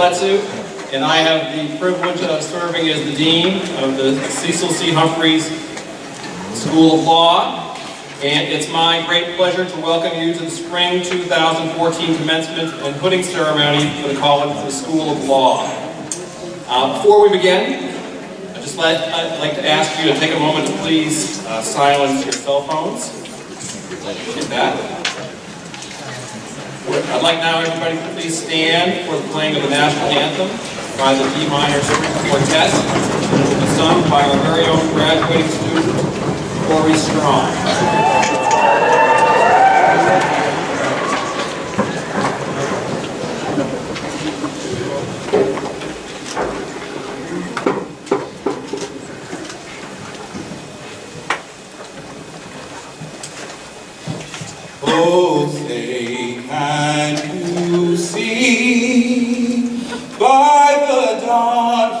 Letsou, and I have the privilege of serving as the Dean of the Cecil C. Humphreys School of Law. And it's my great pleasure to welcome you to the Spring 2014 Commencement and Hooding Ceremony for the College of the School of Law. Uh, before we begin, I'd just like, I'd like to ask you to take a moment to please uh, silence your cell phones. Get that. I'd like now everybody to please stand for the playing of the national anthem by the D minor quartet, sung by our very own graduating student, Corey Strong. Oh, say, can you see by the dawn's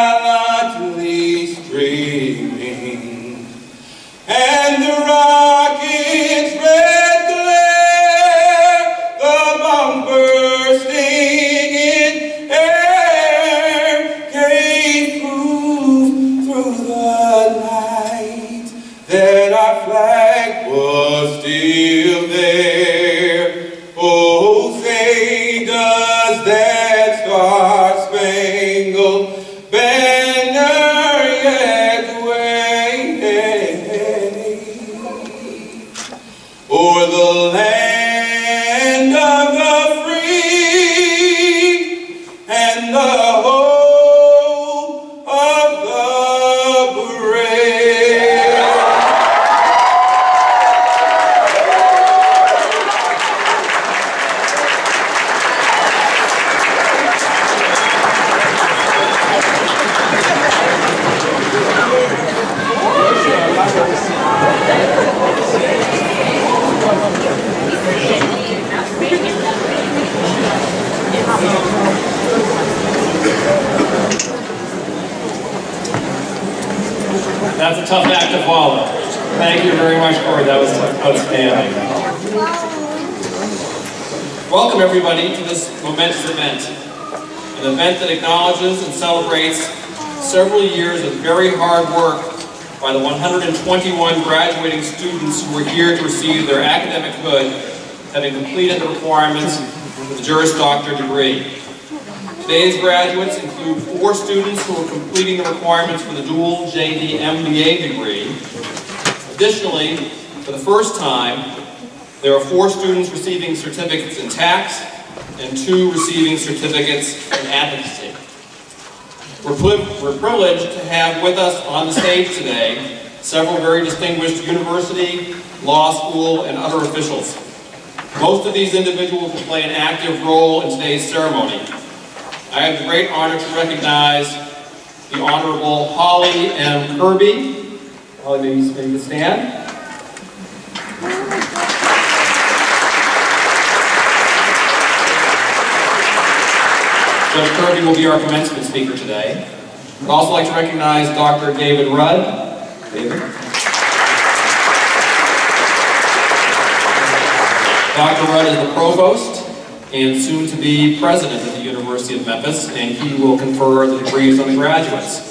Oh, say does that star-spangled Corey. That was outstanding. Welcome, everybody, to this momentous event. An event that acknowledges and celebrates several years of very hard work by the 121 graduating students who are here to receive their academic hood, having completed the requirements for the Juris Doctor degree. Today's graduates include four students who are completing the requirements for the dual JD MBA degree. Additionally, for the first time, there are four students receiving certificates in tax and two receiving certificates in advocacy. We're, we're privileged to have with us on the stage today several very distinguished university, law school, and other officials. Most of these individuals will play an active role in today's ceremony. I have the great honor to recognize the Honorable Holly M. Kirby. Holly, maybe you stand. Judge Kirby will be our commencement speaker today. I'd also like to recognize Dr. David Rudd. David. Dr. Rudd is the provost and soon to be president of the University of Memphis, and he will confer the degrees on the graduates.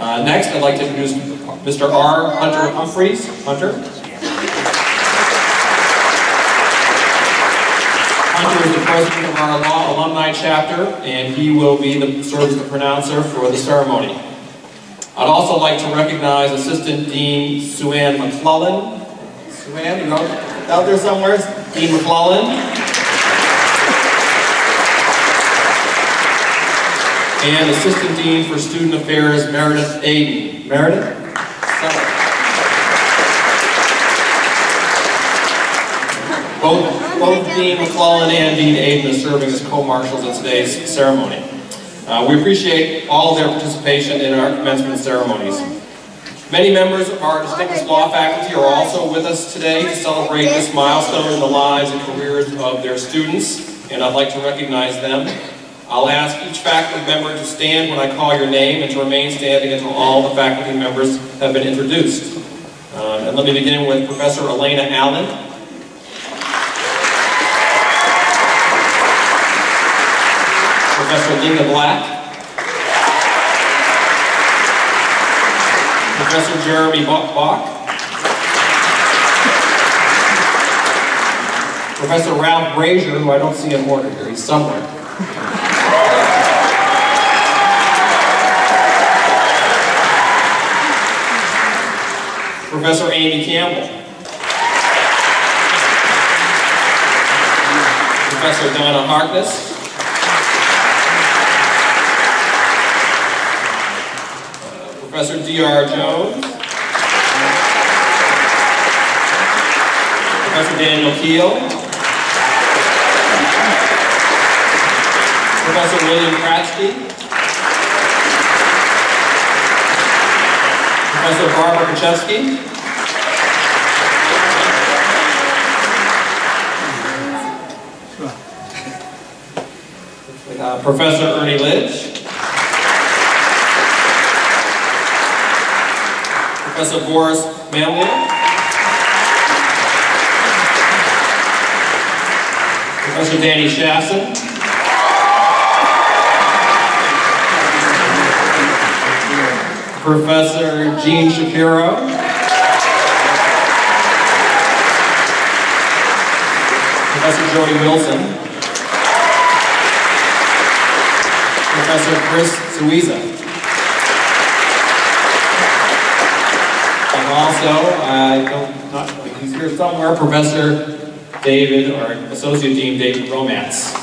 Uh, next, I'd like to introduce Mr. R. Hunter Humphreys. Hunter. Hunter is the president of our law alumni chapter, and he will be the, serve as the pronouncer for the ceremony. I'd also like to recognize Assistant Dean Sue Ann McClellan. Ann, you know, out there somewhere? Dean McClellan. And Assistant Dean for Student Affairs, Meredith Aden. Meredith? Both, both Dean McClellan and Dean Aden are serving as co-marshals at today's ceremony. Uh, we appreciate all their participation in our commencement ceremonies. Many members of our distinguished law faculty are also with us today to celebrate this milestone in the lives and careers of their students, and I'd like to recognize them. I'll ask each faculty member to stand when I call your name and to remain standing until all the faculty members have been introduced. Uh, and let me begin with Professor Alena Allen. Professor Lena Black. Professor Jeremy Bach. Bach. Professor Ralph Brashier, who I don't see in order here, he's somewhere. Professor Amy Campbell. Professor Donna Harkness. Professor D.R. Jones. Professor Daniel Kiel. Professor William Kratzke. Professor Barbara Kritchevsky. Uh, Professor Ernie Lynch. Professor Boris Mamlyuk. Professor Danny Shasson. Professor Gene Shapiro, Professor Jodi Wilson, Professor Chris Zawisza. And also, I don't, not, he's here somewhere, Professor David, or Associate Dean David Romantz.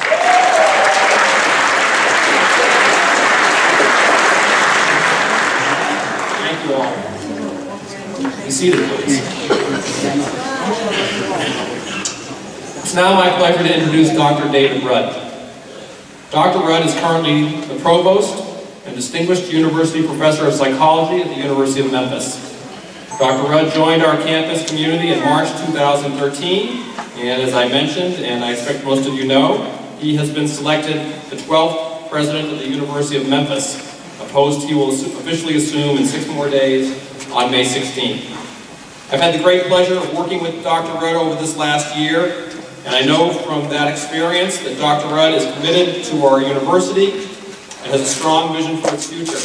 Thank you all. Be seated, please. It's now my pleasure to introduce Dr. David Rudd. Dr. Rudd is currently the Provost and Distinguished University Professor of Psychology at the University of Memphis. Dr. Rudd joined our campus community in March 2013, and as I mentioned, and I expect most of you know, he has been selected the 12th President of the University of Memphis, a post he will officially assume in six more days on May 16th. I've had the great pleasure of working with Dr. Rudd over this last year, and I know from that experience that Dr. Rudd is committed to our university and has a strong vision for its future.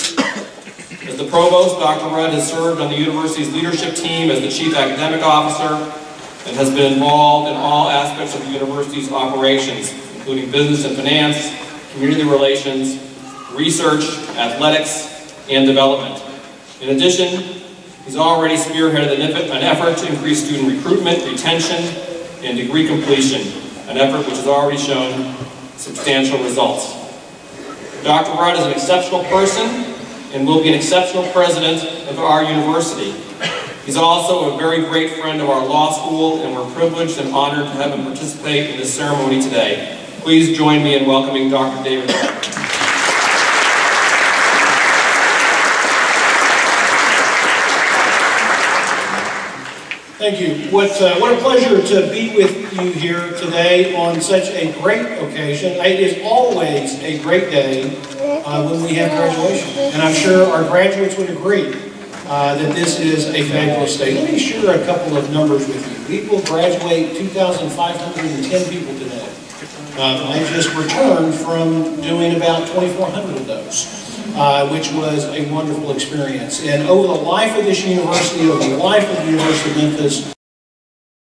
As the provost, Dr. Rudd has served on the university's leadership team as the chief academic officer and has been involved in all aspects of the university's operations, including business and finance, community relations, research, athletics, and development. In addition, he's already spearheaded an effort to increase student recruitment, retention, and degree completion, an effort which has already shown substantial results. Dr. Rudd is an exceptional person and will be an exceptional president of our university. He's also a very great friend of our law school, and we're privileged and honored to have him participate in this ceremony today. Please join me in welcoming Dr. David. Thank you. What, uh, what a pleasure to be with you here today on such a great occasion. It is always a great day uh, when we have graduation. And I'm sure our graduates would agree uh, that this is a fabulous day. Let me share a couple of numbers with you. Will graduate 2,510 people today. Uh, I just returned from doing about 2,400 of those uh, which was a wonderful experience. And over the life of this university, over the life of the University of Memphis,